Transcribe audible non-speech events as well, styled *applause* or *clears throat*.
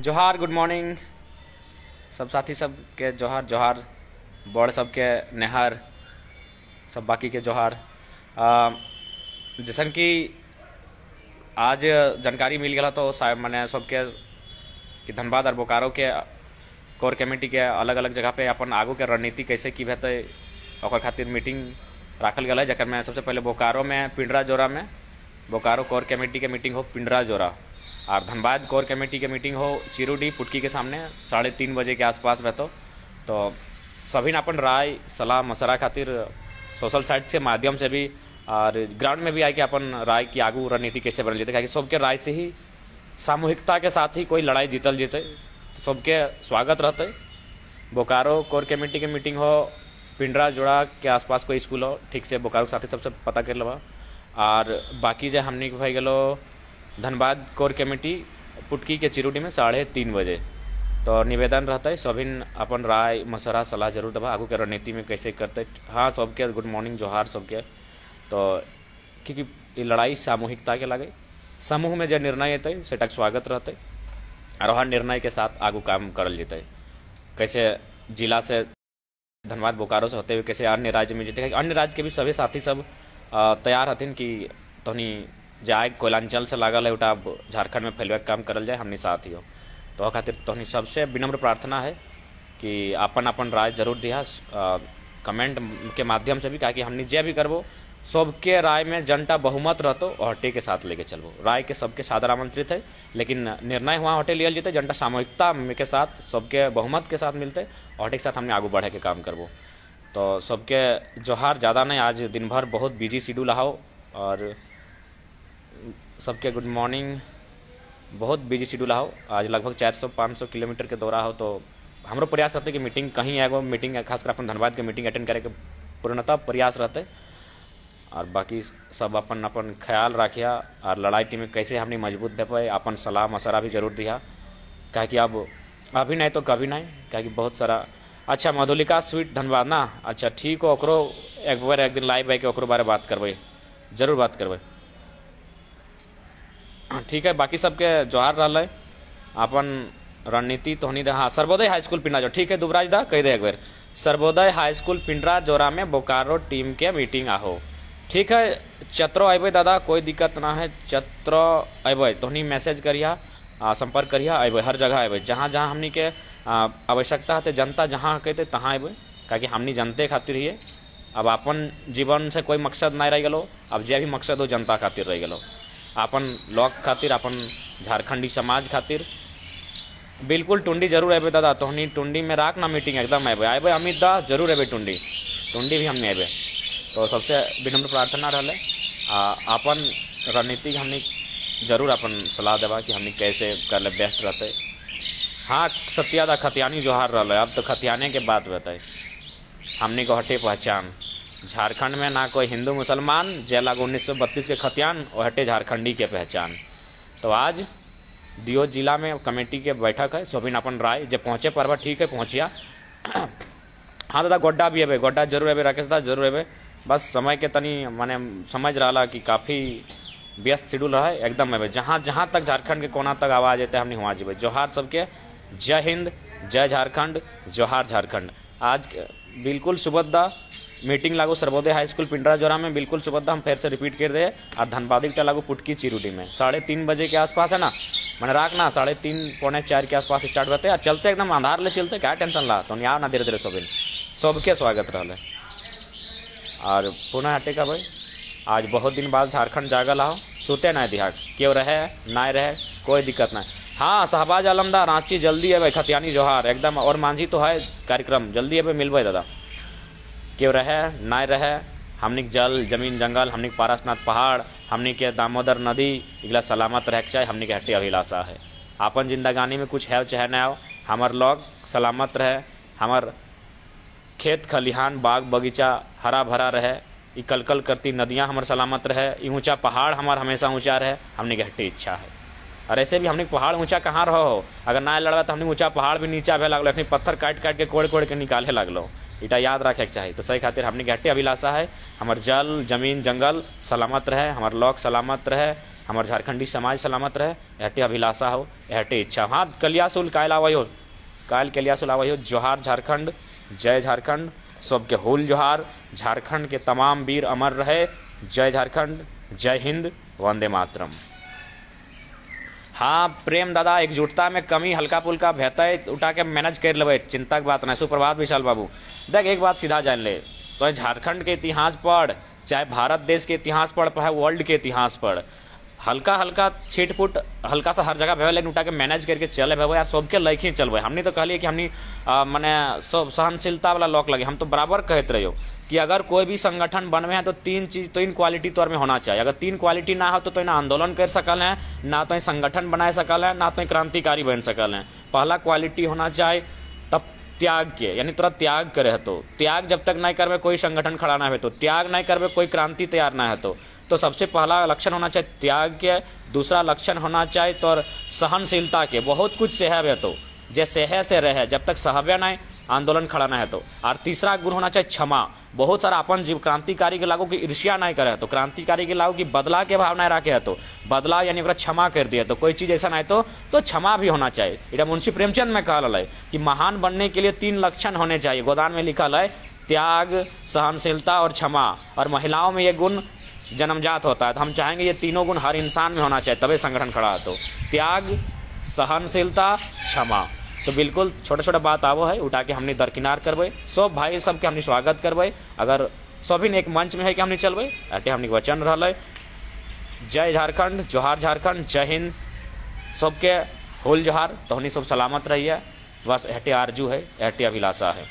जोहार good morning सब साथी सब के जोहार जोहार। बड़ सबके नेहार सब बाकी के जोहार। आ, जैसन कि आज जानकारी मिल गया तो मैंने सबके कि धनबाद और बोकारो के कोर कमेटी के अलग अलग जगह पे अपन आगू के रणनीति कैसे की हेतै ओकर खातिर मीटिंग रखल गया है में सबसे पहले बोकारो में पिंडरा जोरा में। बोकारो कोर कमेटी के मीटिंग हो पिंडरा जोरा। और धनबाद कोर कमेटी के मीटिंग हो, चिरुडी पुटकी के सामने, साढ़े तीन बजे के आसपास रहतो। तो सभी ने अपन राय, सलाह मशरा खातिर सोशल साइट के माध्यम से भी, और ग्राउंड में भी आके अपन राय की आगू रणनीति कैसे बनल जेते क्या सबके राय से ही, सामूहिकता के साथ ही कोई लड़ाई जीतल जेते। सबके स्वागत रहते। बोकारो कोर कमेटी के मीटिंग हो, पिंडरा जोड़ा के आसपास कोई स्कूल हो, ठीक से बोकारो के साथी सबसे पता कर लेबा। और बाकी जे हमनी भई गेलो धनबाद कोर कमेटी पुटकी के चिरुडी में साढ़े तीन बजे। तो निवेदन रहता है, सभी अपन राय मशरा सलाह ज़रूर देबा, आगू के रणनीति में कैसे करते हाँ। सबके गुड मॉर्निंग जोहार सबके। तो क्योंकि ये लड़ाई सामूहिकता के लगे। समूह में जो निर्णय अतै सेटा के स्वागत रहते और वहाँ निर्णय के साथ आगू काम करल जेते कैसे जिला से धनबाद बोकारो से होते हुए कैसे अन्य राज्य में जेते अन्य राज्य के भी सभी साथी सब तैयार हथिन कि तहनी जाए, कोयलांचल से लागल है उटा झारखंड में फैलवे काम करल जाए, हमनी साथ ही हो तो खातिर तहनी सबसे विनम्र प्रार्थना है कि अपन अपन राय ज़रूर दिया कमेंट के माध्यम से भी, कहा कि हमनी जे भी करबो, सबके राय में जनता बहुमत रहतो हटे के साथ लेके चलबो। राय के सबके सादर आमंत्रित है, लेकिन निर्णय हुआ हटे लियल जेते, जनता सामूहिकता के साथ, सबके बहुमत के साथ मिलते हटे के साथ हमने आगू बढ़े के काम करबो। तो सबके जोहार, ज़्यादा नहीं, आज दिन भर बहुत बिज़ी शेड्यूल आओ और सबके गुड मॉर्निंग बहुत बिज़ी शेड्यूल आओ. आज लगभग 400-500 किलोमीटर के दौरा हो तो हमरो प्रयास रहते कि मीटिंग कहीं एगो मीटिंग खासकर अपन धनबाद के मीटिंग अटेंड करे के पूर्णतः प्रयास रहते। और बाकी सब अपन अपन ख्याल रखिया, और लड़ाई टीम में कैसे हमने मज़बूत दे पाए, अपन सलाह मशरा भी ज़रूर दिया। क्या कि अब, अभी नहीं तो कभी नहीं क्या कि बहुत सारा अच्छा मधुलिका स्वीट धनबाद ना? अच्छा ठीक हो एक बार, एक दिन लाइव आके ओकरो बारे बात करबै। ज़रूर बात करबै। ठीक है, बाकी सबके जोहार रहा है अपन रणनीति तो दे। हाँ सर्वोदय हाई स्कूल पिंडरा जो, ठीक है, दुबराज दा, कह दे एक बार। सर्वोदय हाई स्कूल पिंडरा जोरा में बोकारो टीम के मीटिंग आहो। ठीक है, चत्रो अबे दादा, कोई दिक्कत ना है, चत्रो अबे तोहनी मैसेज करिया संपर्क करिया अबे हर जगह अबे जहाँ जहाँ हमनी के आवश्यकता है जनता जहाँ कहते, तहाँ अबे काकि हमनी जनते खातिर ही अब अपन जीवन से कोई मकसद नहीं रह गलो, अब जे भी मकसद हो, जनता खातिर रह गलो। अपन लोक खातिर, अपन झारखंडी समाज खातिर। बिल्कुल टुंडी ज़रूर अबे दादा, तोहनी टुंडी में राख ना मीटिंग एकदम अबे अबे अमित दा, ज़रूर अबे टुंडी। टुंडी भी हमने अबे तो सबसे विनम्र प्रार्थना रहा अपन रणनीति हमने ज़रूर अपन सलाह देवा कि हमने कैसे कर ले बेस्ट रहते। हाँ सत्या दा खतियानी जोहार रहा अब तो खतियाने के बात बताए हमने को हटे पहचान। झारखंड में ना कोई हिंदू मुसलमान जय लागू उन्नीस सौ बत्तीस के खतियान और हटे झारखंडी के पहचान। तो आज दियो जिला में कमेटी के बैठक है, सोबिन अपन राय जब पहुँचे परवा ठीक है, पहुंचिया। *clears throat* हाँ दादा, गोड्डा भी अबे, गोड्डा ज़रूर अबे, राकेश दा ज़रूर अबे। बस समय के तनी माने समझ रहा कि काफ़ी व्यस्त शेड्यूल है, एकदम अबे। जहाँ जहाँ तक झारखंड के कोना तक आवाज़ आते हमने वहाँ जीबे जोहार सबके, जय हिंद, जय झारखंड, जोहार झारखंड। आज बिल्कुल सुबह मीटिंग लागू सर्वोदय हाई स्कूल पिंडरा जोरा में बिल्कुल सुबह हम फिर से रिपीट कर दे। और धनबादी का लागू पुटकी चिरुडी में। साढ़े तीन बजे के आसपास है ना? मैंने राख ना, साढ़े तीन, पौने चार के आसपास स्टार्ट होते और चलते एकदम अंधार ले चलते क्या टेंशन ला? तो यहाँ ना धीरे धीरे सब सबके स्वागत रहा और पुनः हटे का भाई। आज बहुत दिन बाद झारखंड जागल आओ सुते ना दिहाट क्यों रहे? ना रहे? कोई दिक्कत ना। हाँ शहबाज आलमदा रांची जल्दी भाई खतियानी जोहार, एकदम। और मांझी तो है, कार्यक्रम। जल्दी भाई मिलबे दादा। क्यों रहे? ना रहे। हमनी के जल, ज़मीन, जंगल, हमनी के पारसनाथ पहाड़, हमनी के दामोदर नदी, इगला सलामत रह चाहे, हमनी के हट्टी अभिलाषा है। अपन जिंदगानी में कुछ है चाहे ना हो, हमार लोग सलामत रहे। हमार खेत, खलिहान, बाग, बगीचा हरा भरा रहे। ई कलकल करती नदियाँ हमार सलामत रहे। ई ऊँचा पहाड़ हमार हमेशा ऊँचा रहे। हमने के हट्टी इच्छा है। और ऐसे भी हमने पहाड़ ऊँचा कहाँ रहो? हो अगर ना लड़वा तो हमने ऊँचा पहाड़ भी नीचा भे लगलो, अपनी पत्थर काट काट के कोड़ कोड़ के निकाले लगलो। इटा याद रखे के चाहिए तो सही खातिर हमने के हट्टी अभिलाषा है, हमार जल, ज़मीन, जंगल सलामत रहे, हमार लोग सलामत रहे, हमार झारखंडी समाज सलामत रहे एहटे अभिलाषा हो एहटे इच्छा हाँ। कलियासुल कायल आवई हो कायल कलियासुल आवई हो जोहार झारखंड, जय झारखंड, सबके होल जोहार, झारखंड के तमाम वीर अमर रहे, जय झारखंड, जय हिंद, वंदे मातरम। हाँ प्रेम दादा, एकजुटता में कमी, हल्का पुल्का बेहतर उठा के मैनेज कर लेबे, चिंता के बात नहीं, सुप्रभात विशाल बाबू। देख, एक बात सीधा जान ले तो झारखंड के इतिहास पढ़, चाहे भारत देश के इतिहास पढ़ चाहे वर्ल्ड के इतिहास पढ़। हल्का हल्का छिटपुट हल्का सा हर जगह भेवे लेकिन उठा के मैनेज करके चले भेवे यार सबके लैके चलबे हमने तो कहलिए कि हमनी मने सब सहनशीलता वाला लॉक लगे। हम तो बराबर कहते रहियो कि अगर कोई भी संगठन बनवे है तो तीन चीज़ तीन क्वालिटी तौर में होना चाहिए। अगर तीन क्वालिटी ना हो तो, तो आंदोलन कर सकल है ना तो संगठन बना सकल है ना तो क्रांतिकारी बन सकल है। पहला क्वालिटी होना चाहिए तब त्याग के यानी तोरा त्याग करे तो। त्याग जब तक नहीं करबे कोई संगठन खड़ा ना है तो। त्याग नहीं करबे कोई क्रांति तैयार ना है तो। तो सबसे पहला लक्षण होना चाहिए त्याग के दूसरा लक्षण होना चाहिए तो सहनशीलता के, बहुत कुछ सहब तो। जे सह से रहे, जब तक सहबे नहीं, आंदोलन खड़ा ना है तो। और तीसरा गुण होना चाहिए क्षमा। बहुत सारा अपन जीव, क्रांतिकारी के लागू की ईर्ष्या नहीं करे तो। क्रांतिकारी के लागू की बदला के भावना रखे है तो। बदला यानी क्षमा कर दिया तो। कोई चीज़ ऐसा नहीं तो तो क्षमा भी होना चाहिए। मुंशी प्रेमचंद में कहल है कि महान बनने के लिए तीन लक्षण होने चाहिए। गोदान में लिखल है त्याग, सहनशीलता और क्षमा। और महिलाओं में ये गुण जन्मजात होता है तो हम चाहेंगे ये तीनों गुण हर इंसान में होना चाहिए, तभी संगठन खड़ा है तो। त्याग, सहनशीलता, क्षमा। तो बिल्कुल छोटा छोटा बात आवो है, उठा के हमने दरकिनार करबे। सब भाई सबके हमने स्वागत करबे। अगर सभी एक मंच में है कि हमने चलबे, अटे हमने वचन रहा जय झारखंड, जोहार झारखंड, जय हिंद। सबके होल जोहार तो हमने सब सलामत रहिए। बस एहटे आरज़ू है एहटे अभिलाषा है।